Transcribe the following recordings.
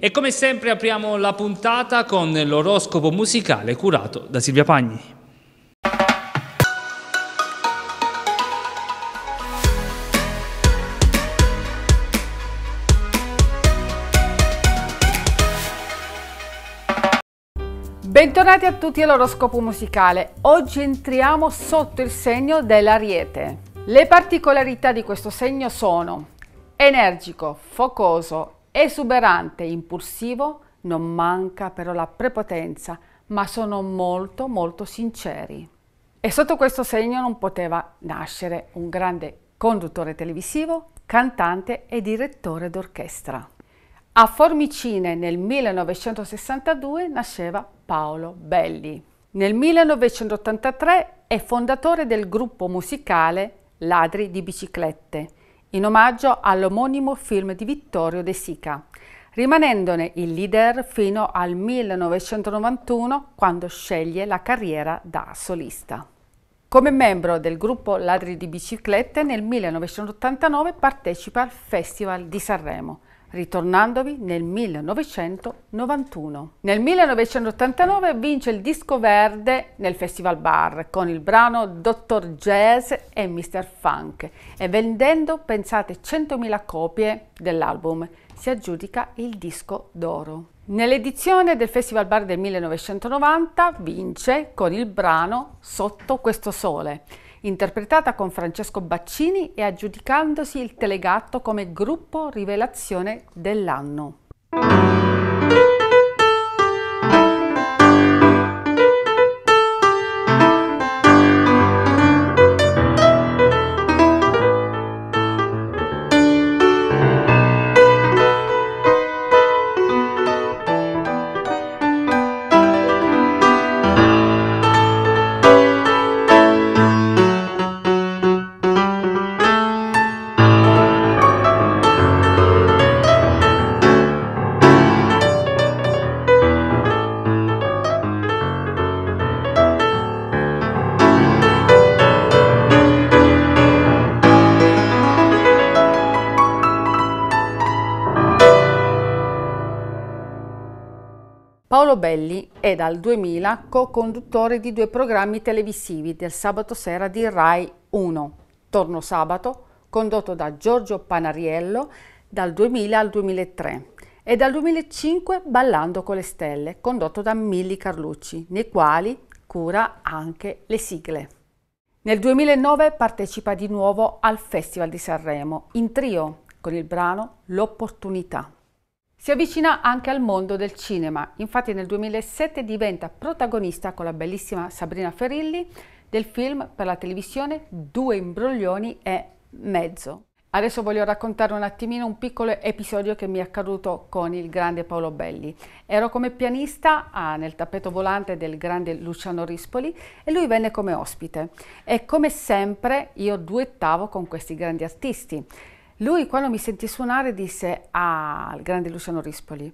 e come sempre apriamo la puntata con l'oroscopo musicale curato da Silvia Pagni. Bentornati a tutti all'oroscopo musicale. Oggi entriamo sotto il segno dell'Ariete. Le particolarità di questo segno sono energico, focoso, esuberante, impulsivo, non manca però la prepotenza, ma sono molto molto sinceri. E sotto questo segno non poteva nascere un grande conduttore televisivo, cantante e direttore d'orchestra. A Formicine nel 1962 nasceva Paolo Belli. Nel 1983 è fondatore del gruppo musicale Ladri di biciclette, in omaggio all'omonimo film di Vittorio De Sica, rimanendone il leader fino al 1991 quando sceglie la carriera da solista. Come membro del gruppo Ladri di biciclette nel 1989 partecipa al Festival di Sanremo, ritornandovi nel 1991. Nel 1989 vince il disco verde nel Festival Bar con il brano Dr. Jazz e Mr. Funk e vendendo, pensate, 100.000 copie dell'album, si aggiudica il disco d'oro. Nell'edizione del Festival Bar del 1990 vince con il brano Sotto questo sole interpretata con Francesco Baccini e aggiudicandosi il Telegatto come gruppo rivelazione dell'anno. Paolo Belli è dal 2000 co-conduttore di due programmi televisivi del sabato sera di Rai 1, Torno Sabato, condotto da Giorgio Panariello dal 2000 al 2003 e dal 2005 Ballando con le Stelle, condotto da Milli Carlucci, nei quali cura anche le sigle. Nel 2009 partecipa di nuovo al Festival di Sanremo in trio con il brano L'opportunità. Si avvicina anche al mondo del cinema, infatti nel 2007 diventa protagonista con la bellissima Sabrina Ferilli del film per la televisione Due imbroglioni e mezzo. Adesso voglio raccontare un attimino un piccolo episodio che mi è accaduto con il grande Paolo Belli. Ero come pianista ah, nel tappeto volante del grande Luciano Rispoli e lui venne come ospite. E come sempre io duettavo con questi grandi artisti. Lui quando mi sentì suonare disse al grande Luciano Rispoli,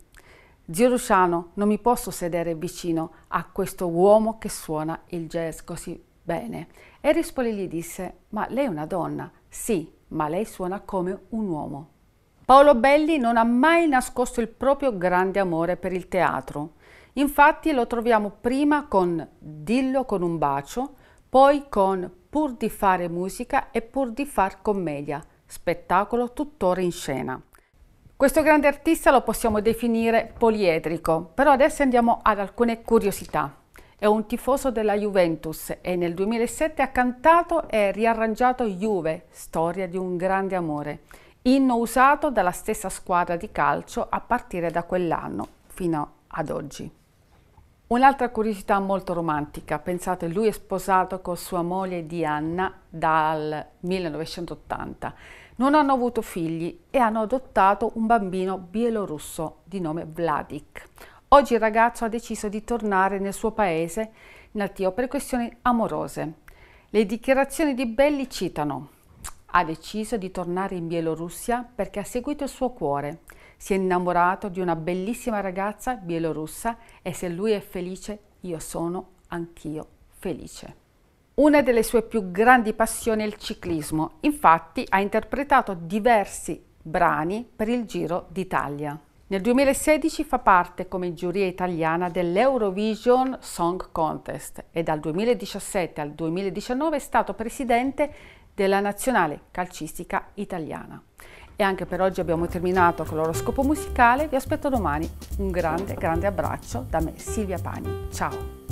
Zio Luciano, non mi posso sedere vicino a questo uomo che suona il jazz così bene. E Rispoli gli disse, ma lei è una donna? Sì, ma lei suona come un uomo. Paolo Belli non ha mai nascosto il proprio grande amore per il teatro. Infatti lo troviamo prima con Dillo con un bacio, poi con Pur di fare musica e Pur di far commedia spettacolo tuttora in scena. Questo grande artista lo possiamo definire poliedrico, però adesso andiamo ad alcune curiosità. È un tifoso della Juventus e nel 2007 ha cantato e riarrangiato Juve, storia di un grande amore, inno usato dalla stessa squadra di calcio a partire da quell'anno fino ad oggi. Un'altra curiosità molto romantica, pensate, lui è sposato con sua moglie Diana dal 1980. Non hanno avuto figli e hanno adottato un bambino bielorusso di nome Vladik. Oggi il ragazzo ha deciso di tornare nel suo paese natio per questioni amorose. Le dichiarazioni di Belli citano ha deciso di tornare in Bielorussia perché ha seguito il suo cuore. Si è innamorato di una bellissima ragazza bielorussa e se lui è felice, io sono anch'io felice. Una delle sue più grandi passioni è il ciclismo, infatti ha interpretato diversi brani per il Giro d'Italia. Nel 2016 fa parte come giuria italiana dell'Eurovision Song Contest e dal 2017 al 2019 è stato presidente della nazionale calcistica italiana. E anche per oggi abbiamo terminato con l'oroscopo musicale, vi aspetto domani. Un grande, grande abbraccio da me, Silvia Pani. Ciao!